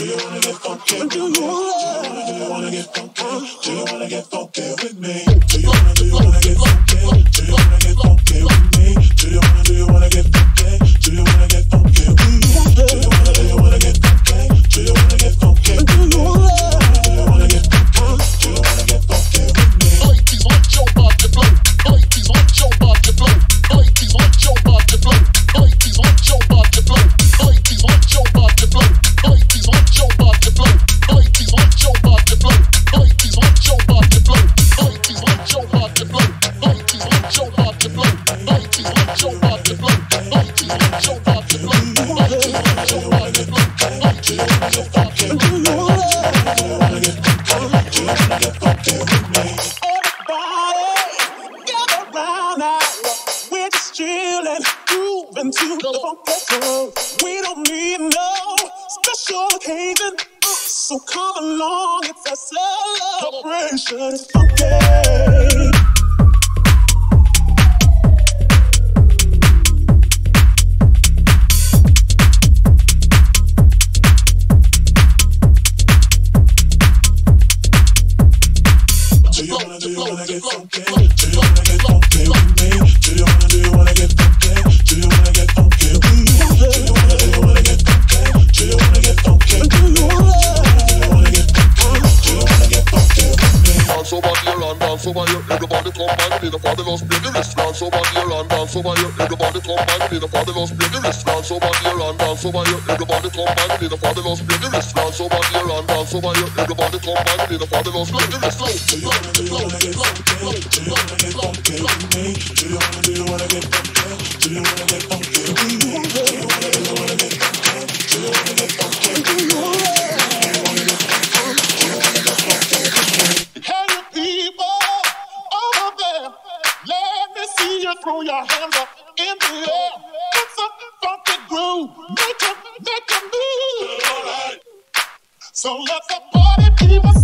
Do you wanna get funky with me? Do you wanna, do you wanna get funky? Do you wanna get funky with me? Do you wanna, do you wanna get funky? Do you wanna get funky with me? Do you wanna, do you wanna get funky? So come along. It's a celebration. It's. You wanna, do you wanna get funky? Do you wanna get funky with me? Do you wanna, do you wanna get funky? Dance over here. Everybody come by me, the fabulous play the wrist. Dance over here and dance over here. Everybody come by me, the fabulous play the wrist. Dance over here and dance over here. Everybody come by me, the fabulous play the wrist. Dance over here and dance over here. Everybody come by me, the fabulous play the wrist. Do you wanna, do you wanna get funky? Do you wanna get funky with me? Do you wanna, do you wanna get funky? Do you wanna get funky with me? Do you wanna, do you wanna get funky? Do you wanna your hands up in the air. It's a funky groove. Make a, make a move. So let the party people.